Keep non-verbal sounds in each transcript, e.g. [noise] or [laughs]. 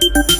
you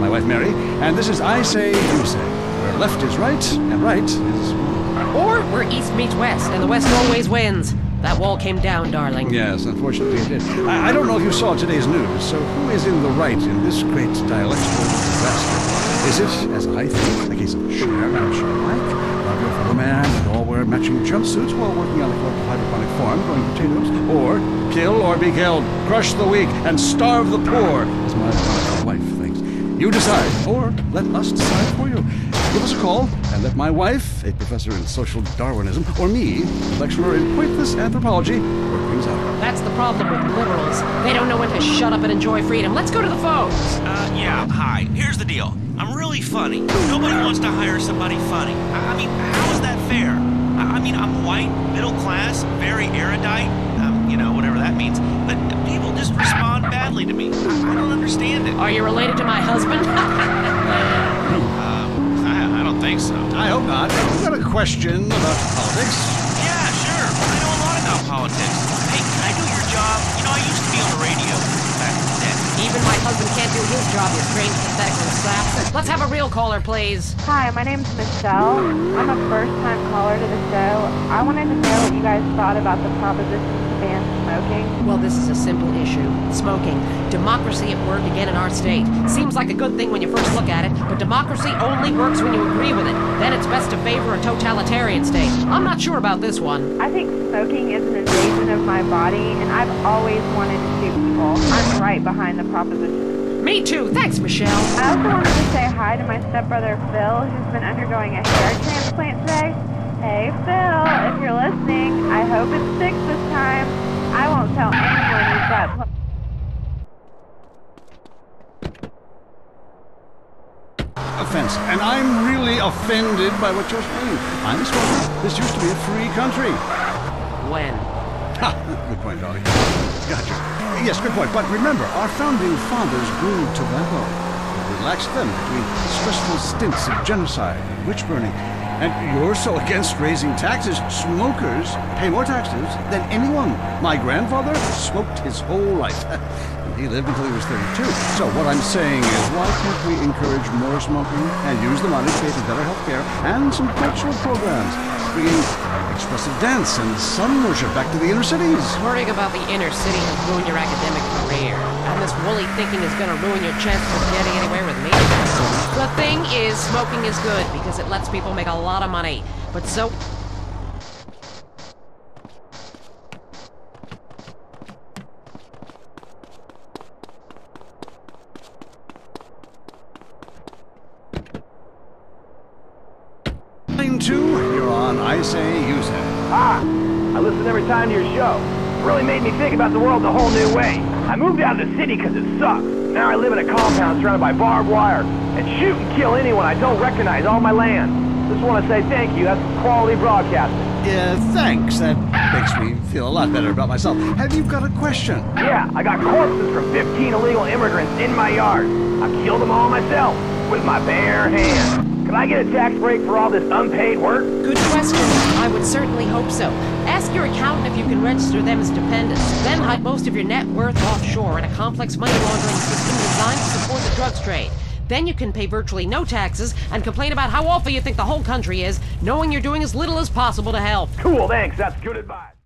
my wife Mary, and this is I Say, You Say, where left is right and right is. Or where east meets west, and the west always wins. That wall came down, darling. Yes, unfortunately it did. I, I don't know if you saw today's news, so who is in the right in this great dialectical disaster? Is it, as I think, the case of share and share alike? Love your fellow man and all wear matching jumpsuits while working on a collective hydroponic farm growing potatoes? Or kill or be killed, crush the weak, and starve the poor, as my wonderful wife thinks. You decide, or let us decide for you. Give us a call and let my wife, a professor in social Darwinism, or me, a lecturer in pointless anthropology, work things out. That's the problem with liberals. They don't know when to shut up and enjoy freedom. Let's go to the phones. Uh, yeah, hi. Here's the deal. I'm really funny. Nobody wants to hire somebody funny. I, I mean, how is that fair? I, I mean, I'm white, middle class, very erudite, um, you know, whatever that means. But people just to me. I, I don't understand it. Are you related to my husband? [laughs] Um, I, I don't think so. I hope not. We've got a question about politics. Yeah, sure. I know a lot about politics. Hey, can I do your job? You know, I used to be on the radio back in the day. Even my husband can't do his job, you strange, pathetic little sap. Let's have a real caller, please. Hi, my name's Michelle. I'm a first-time caller to the show. I wanted to know what you guys thought about the proposition to ban smoking? Well, this is a simple issue. Smoking. Democracy at work again in our state. Seems like a good thing when you first look at it, but democracy only works when you agree with it. Then it's best to favor a totalitarian state. I'm not sure about this one. I think smoking is an invasion of my body, and I've always wanted to shoot people. I'm right behind the proposition. Me too. Thanks, Michelle. I also wanted to say hi to my stepbrother Phil, who's been undergoing a hair transplant today. Hey Phil, if you're listening, I hope it sticks this time. I won't tell anyone you've got. pl- Offensive. And I'm really offended by what you're saying. I'm smoking. This used to be a free country. When? Ha! Good point, Dolly. Gotcha. Yes, good point. But remember, our founding fathers grew tobacco. We relaxed them between stressful stints of genocide and witch burning. And you're so against raising taxes. Smokers pay more taxes than anyone. My grandfather smoked his whole life. [laughs] he lived until he was 32. So what I'm saying is, why can't we encourage more smoking and use the money to pay for better health care and some cultural programs, bringing expressive dance and sun worship back to the inner cities? Worrying about the inner city has ruined your academic career. And this woolly thinking is gonna ruin your chance of getting anywhere with me. The thing is, smoking is good because it lets people make a lot of money. But so Line two, you're on I Say You Say. Ah, I listen every time to your show. Really made me think about the world a whole new way. I moved out of the city because it sucks. Now I live in a compound surrounded by barbed wire and shoot and kill anyone I don't recognize on my land. Just want to say thank you. That's quality broadcasting. Yeah, thanks. That makes me feel a lot better about myself. Have you got a question? Yeah, I got corpses from 15 illegal immigrants in my yard. I killed them all myself with my bare hands. Can I get a tax break for all this unpaid work? Good question. I would certainly hope so. Ask your accountant if you can register them as dependents. Then hide most of your net worth offshore in a complex money laundering system designed to support the drugs trade. Then you can pay virtually no taxes and complain about how awful you think the whole country is, knowing you're doing as little as possible to help. Cool, thanks. That's good advice.